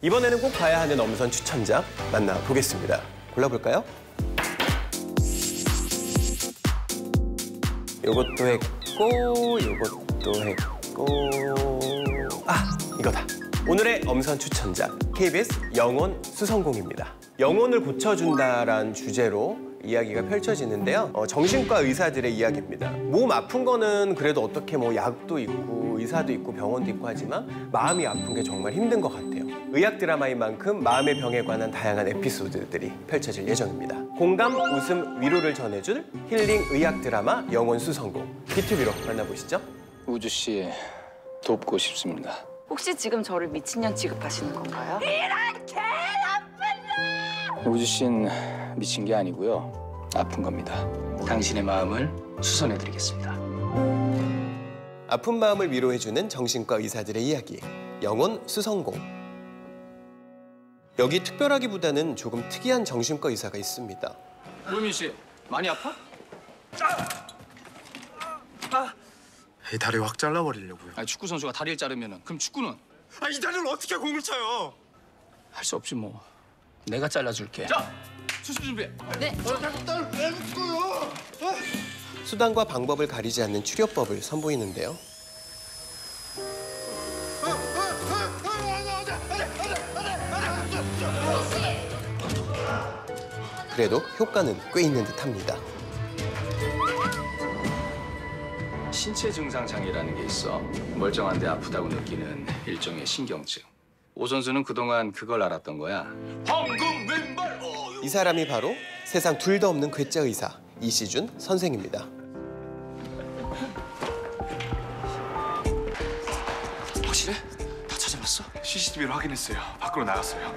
이번에는 꼭 봐야 하는 엄선 추천작 만나보겠습니다. 골라볼까요? 요것도 했고 요것도 했고 아 이거다. 오늘의 엄선 추천작 KBS 영혼 수성공입니다. 영혼을 고쳐준다란 주제로 이야기가 펼쳐지는데요. 어, 정신과 의사들의 이야기입니다. 몸 아픈 거는 그래도 어떻게 뭐 약도 있고 의사도 있고 병원도 있고 하지만 마음이 아픈 게 정말 힘든 것 같아요. 의학 드라마인 만큼 마음의 병에 관한 다양한 에피소드들이 펼쳐질 예정입니다. 공감, 웃음, 위로를 전해줄 힐링 의학 드라마 영혼 수 성공 비투비로 만나보시죠. 우주 씨 돕고 싶습니다. 혹시 지금 저를 미친년 취급하시는 건가요? 우주 씨는 미친 게 아니고요. 아픈 겁니다. 당신의 마음을 수선해드리겠습니다. 아픈 마음을 위로해주는 정신과 의사들의 이야기 영혼 수성공 여기 특별하기보다는 조금 특이한 정신과 의사가 있습니다. 루민 씨 많이 아파? 이 다리 확 잘라버리려고요. 아니, 축구 선수가 다리를 자르면은 그럼 축구는 아, 이 다리를 어떻게 공을 쳐요? 할 수 없지 뭐. 내가 잘라줄게. 자, 수술 준비해. 딸왜 묶어요? 수단과 방법을 가리지 않는 치료법을 선보이는데요. 그래도 효과는 꽤 있는 듯합니다. 신체 증상 장애라는 게 있어. 멀쩡한데 아프다고 느끼는 일종의 신경증. 오 선수는 그동안 그걸 알았던 거야. 어, 이 사람이 바로 세상 둘도 없는 괴짜 의사 이시준 선생입니다. 확실해? 다 찾아봤어? CCTV로 확인했어요. 밖으로 나갔어요.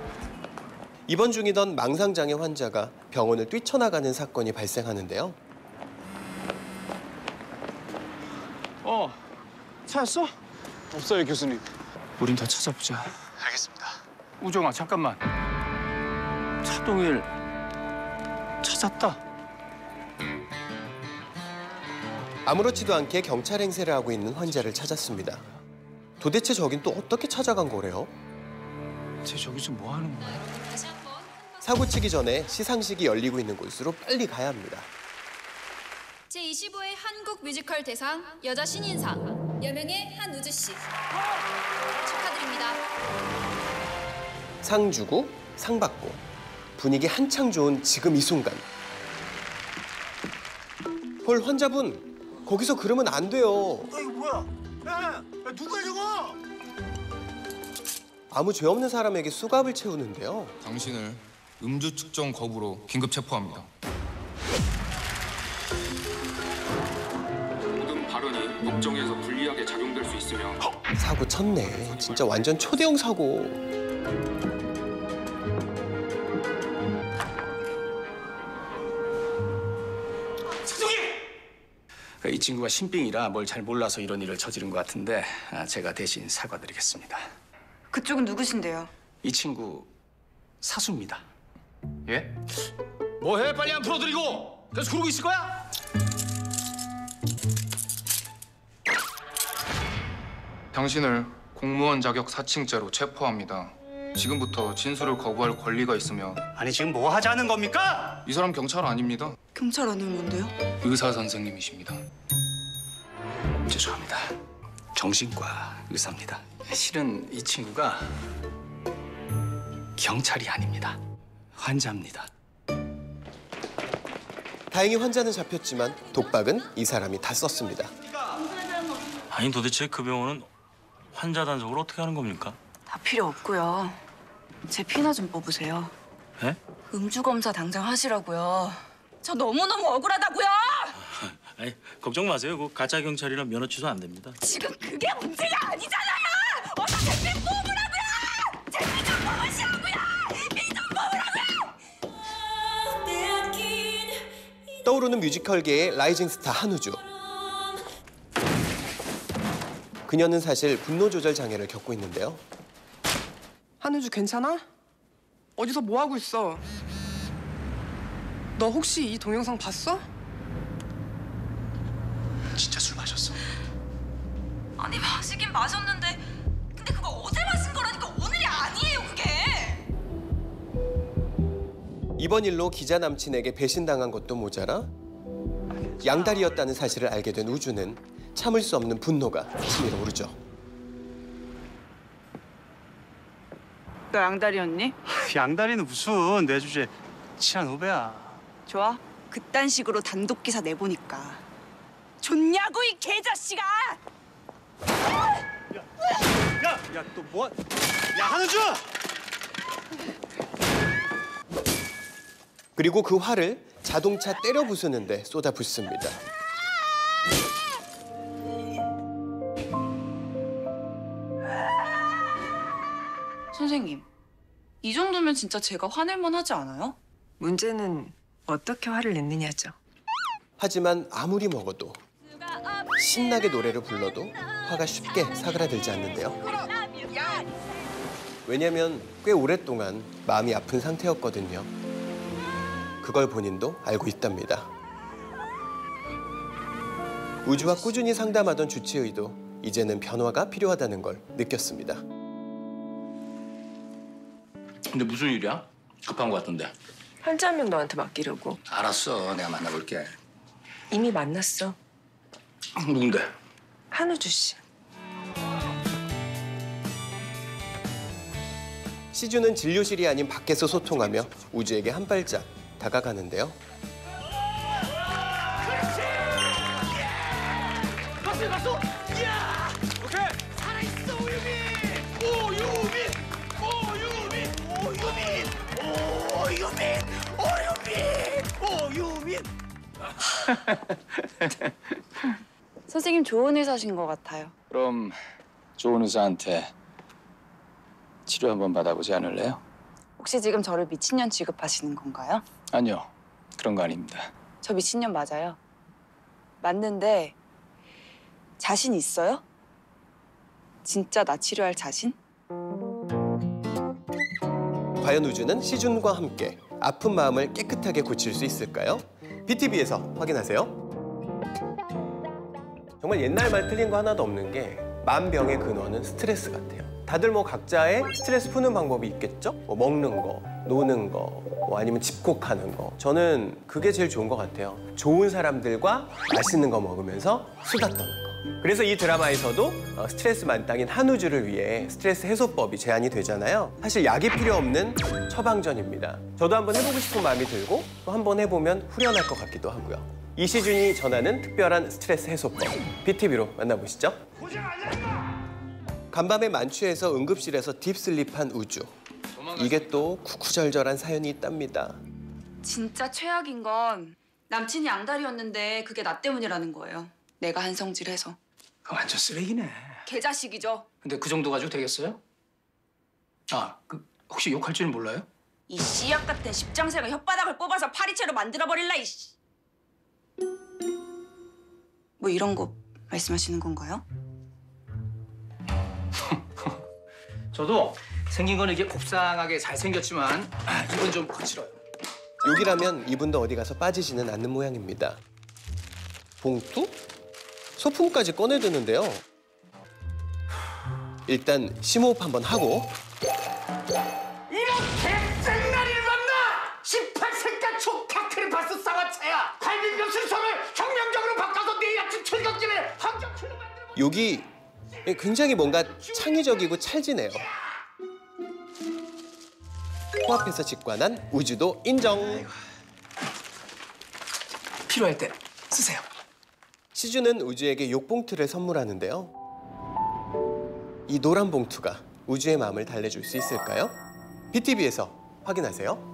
입원 중이던 망상장애 환자가 병원을 뛰쳐나가는 사건이 발생하는데요. 어. 찾았어? 없어요, 교수님. 우린 더 찾아보자. 알겠습니다. 우정아 잠깐만. 차동일 찾았다. 아무렇지도 않게 경찰 행세를 하고 있는 환자를 찾았습니다. 도대체 저긴 또 어떻게 찾아간 거래요? 쟤 저기서 뭐 하는 거야? 사고 치기 전에 시상식이 열리고 있는 곳으로 빨리 가야 합니다. 제25회 한국 뮤지컬 대상 여자 신인상 여명의 한우주 씨 축하드립니다. 상 주고 상 받고 분위기 한창 좋은 지금 이 순간. 헐 환자분 거기서 그러면 안 돼요. 아, 이거 뭐야? 야, 야, 누가 저거? 아무 죄 없는 사람에게 수갑을 채우는데요. 당신을 음주 측정 거부로 긴급 체포합니다. 모든 발언이 법정에서 불리하게 작용될 수 있으며 사고 쳤네. 진짜 완전 초대형 사고. 친구가 신빙이라 뭘 잘 몰라서 이런 일을 저지른 것 같은데 아, 제가 대신 사과드리겠습니다. 그쪽은 누구신데요? 이 친구 사수입니다. 예? 뭐해? 빨리 안 풀어드리고 계속 그러고 있을 거야? 당신을 공무원 자격 사칭죄로 체포합니다. 지금부터 진술을 거부할 권리가 있으며 아니 지금 뭐 하자는 겁니까? 이 사람 경찰 아닙니다. 경찰 아니면 뭔데요? 의사 선생님이십니다. 죄송합니다. 정신과 의사입니다. 실은 이 친구가 경찰이 아닙니다. 환자입니다. 다행히 환자는 잡혔지만 독박은 이 사람이 다 썼습니다. 아니 도대체 그 병원은 환자 단속을 어떻게 하는 겁니까? 다 필요 없고요. 제 피나 좀 뽑으세요. 예? 음주 검사 당장 하시라고요. 저 너무너무 억울하다고요. 아니 걱정 마세요. 그 가짜 경찰이라 면허 취소 안 됩니다. 지금 그게 문제가 아니잖아요. 어서 제 피 뽑으라고요. 제 피 좀 뽑으시라고요. 피 좀 뽑으라고요. 떠오르는 뮤지컬계의 rising 스타 한우주. 그녀는 사실 분노 조절 장애를 겪고 있는데요. 한우주 괜찮아? 어디서 뭐 하고 있어? 너 혹시 이 동영상 봤어? 진짜 술 마셨어? 아니 마시긴 마셨는데 근데 그거 어제 마신 거라니까 오늘이 아니에요 그게 이번 일로 기자 남친에게 배신당한 것도 모자라 양다리였다는 사실을 알게 된 우주는 참을 수 없는 분노가 치밀어 오르죠 너 양다리였니? 양다리는 무슨 내 주제 친한 후배야. 좋아. 그딴 식으로 단독 기사 내보니까 좋냐고 이 개자식아! 야, 야 또 뭐? 야 한우주! 그리고 그 화를 자동차 때려 부수는데 쏟아 붓습니다. 선생님, 이 정도면 진짜 제가 화낼만 하지 않아요? 문제는 어떻게 화를 냈느냐죠. 하지만 아무리 먹어도 신나게 노래를 불러도 화가 쉽게 사그라들지 않는데요. 왜냐면 꽤 오랫동안 마음이 아픈 상태였거든요. 그걸 본인도 알고 있답니다. 우주와 꾸준히 상담하던 주치의도 이제는 변화가 필요하다는 걸 느꼈습니다. 근데 무슨 일이야? 급한 것 같던데. 환자면 너한테 맡기려고. 알았어. 내가 만나볼게. 이미 만났어. 누군데? 한우주 씨. 시주는 진료실이 아닌 밖에서 소통하며 우주에게 한 발짝 다가가는데요. 선생님 좋은 의사신 것 같아요. 그럼 좋은 의사한테 치료 한번 받아보지 않을래요? 혹시 지금 저를 미친년 취급하시는 건가요? 아니요. 그런 거 아닙니다. 저 미친년 맞아요. 맞는데 자신 있어요? 진짜 나 치료할 자신? 과연 우주는 시준과 함께 아픈 마음을 깨끗하게 고칠 수 있을까요? BTV에서 확인하세요. 정말 옛날 말 틀린 거 하나도 없는 게 만병의 근원은 스트레스 같아요. 다들 뭐 각자의 스트레스 푸는 방법이 있겠죠? 뭐 먹는 거, 노는 거, 뭐 아니면 집콕하는 거. 저는 그게 제일 좋은 것 같아요. 좋은 사람들과 맛있는 거 먹으면서 수다 떠는 거. 그래서 이 드라마에서도 어, 스트레스 만땅인 한우주를 위해 스트레스 해소법이 제안이 되잖아요. 사실 약이 필요 없는 처방전입니다. 저도 한번 해보고 싶은 마음이 들고 또 한번 해보면 후련할 것 같기도 하고요. 이시준이 전하는 특별한 스트레스 해소법 BTV로 만나보시죠. 간밤에 만취해서 응급실에서 딥슬립한 우주. 이게 또 쿠쿠절절한 사연이 있답니다. 진짜 최악인 건 남친이 양다리였는데 그게 나 때문이라는 거예요. 내가 한성질해서. 그 완전 쓰레기네. 개자식이죠. 근데 그 정도 가지고 되겠어요? 아, 그 혹시 욕할 줄 몰라요? 이 씨약 같은 십장새가 혓바닥을 뽑아서 파리채로 만들어 버릴라 이 씨. 뭐 이런 거 말씀하시는 건가요? 저도 생긴 건 이게 곱상하게 잘생겼지만 아, 이건 좀 거칠어요. 욕이라면 이분도 어디 가서 빠지지는 않는 모양입니다. 봉투? 소품까지 꺼내드는데요. 일단 심호흡 한번 하고 쟁나리를 만나! 18세가 촉카크를 벌써 쌍화차야! 갈비뼈 순서를 혁명적으로 바꿔서 내 같은 철격진을 황정출로 만들어 욕이 굉장히 뭔가 창의적이고 찰지네요. 코앞에서 직관한 우주도 인정. 필요할 때 쓰세요. 시주는 우주에게 욕봉투를 선물하는데요. 이 노란 봉투가 우주의 마음을 달래줄 수 있을까요? BTV에서 확인하세요.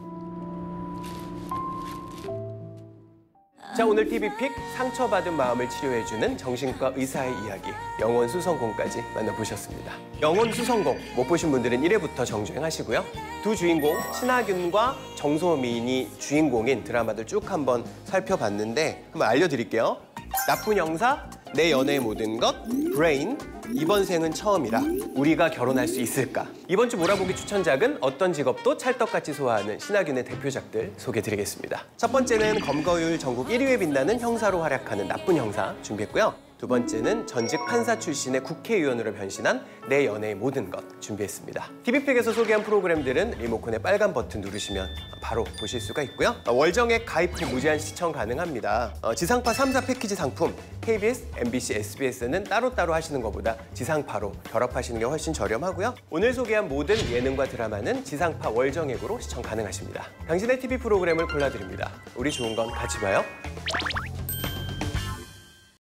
자 오늘 TV픽 상처받은 마음을 치료해주는 정신과 의사의 이야기 영혼 수성공까지 만나보셨습니다. 영혼 수성공 못 보신 분들은 1회부터 정주행하시고요. 두 주인공 신하균과 정소민이 주인공인 드라마들 쭉 한번 살펴봤는데 한번 알려드릴게요. 나쁜 형사, 내 연애의 모든 것, 브레인, 이번 생은 처음이라 우리가 결혼할 수 있을까? 이번 주 몰아보기 추천작은 어떤 직업도 찰떡같이 소화하는 신하균의 대표작들 소개드리겠습니다. 첫 번째는 검거율 전국 1위에 빛나는 형사로 활약하는 나쁜 형사 준비했고요. 두 번째는 전직 판사 출신의 국회의원으로 변신한 내 연애의 모든 것 준비했습니다. TV픽에서 소개한 프로그램들은 리모컨의 빨간 버튼 누르시면 바로 보실 수가 있고요. 어, 월정액 가입 후 무제한 시청 가능합니다. 어, 지상파 3사 패키지 상품 KBS, MBC, SBS는 따로따로 하시는 것보다 지상파로 결합하시는 게 훨씬 저렴하고요. 오늘 소개한 모든 예능과 드라마는 지상파 월정액으로 시청 가능하십니다. 당신의 TV 프로그램을 골라드립니다. 우리 좋은 건 같이 봐요.